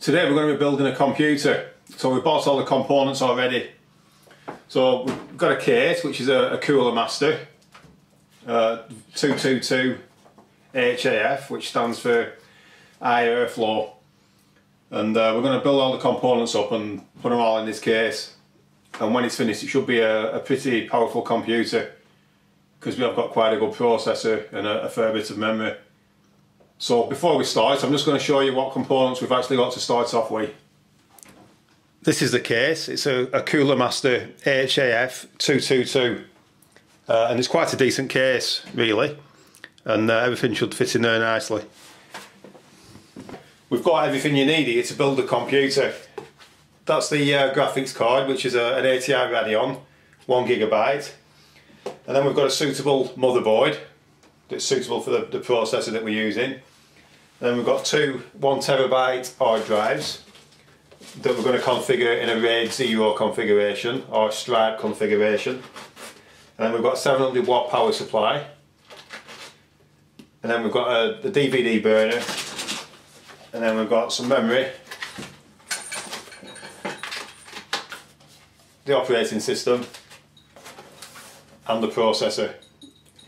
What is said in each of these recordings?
Today we're going to be building a computer. So we bought all the components already. So we've got a case which is a, a Cooler Master uh, 222 HAF which stands for high airflow and uh, we're going to build all the components up and put them all in this case and when it's finished it should be a, a pretty powerful computer because we have got quite a good processor and a, a fair bit of memory. So before we start, I'm just going to show you what components we've actually got to start off with. This is the case. It's a, a Cooler Master HAF 222 uh, and it's quite a decent case really and uh, everything should fit in there nicely. We've got everything you need here to build a computer. That's the uh, graphics card which is a, an ATI Radeon 1 gigabyte and then we've got a suitable motherboard that's suitable for the, the processor that we're using then we've got two one terabyte hard drives that we're going to configure in a RAID 0 configuration or stripe configuration. And then we've got 700 watt power supply. And then we've got a, a DVD burner. And then we've got some memory. The operating system. And the processor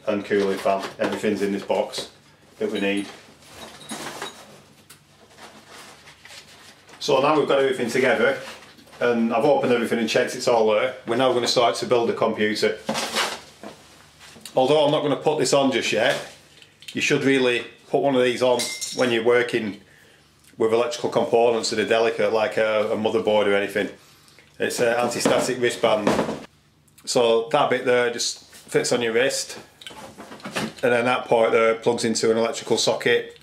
and cooling fan. Everything's in this box that we need. So now we've got everything together and I've opened everything and checked it's all there. We're now going to start to build the computer. Although I'm not going to put this on just yet, you should really put one of these on when you're working with electrical components that are delicate like a, a motherboard or anything. It's an anti-static wristband. So that bit there just fits on your wrist and then that part there plugs into an electrical socket.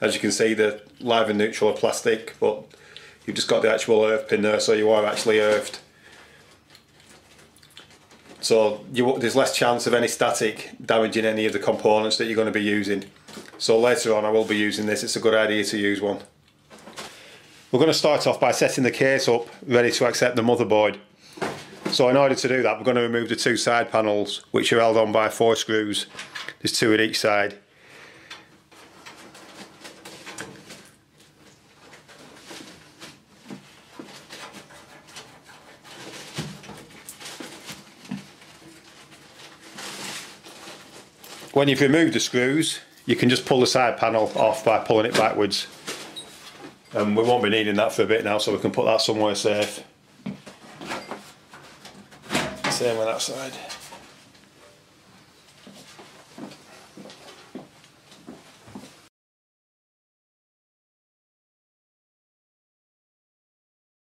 As you can see the live and neutral are plastic but you've just got the actual earth pin there so you are actually earthed. So you, there's less chance of any static damaging any of the components that you're going to be using. So later on I will be using this. It's a good idea to use one. We're going to start off by setting the case up ready to accept the motherboard so in order to do that we're going to remove the two side panels which are held on by four screws there's two at each side When you've removed the screws, you can just pull the side panel off by pulling it backwards. And we won't be needing that for a bit now, so we can put that somewhere safe. Same with that side.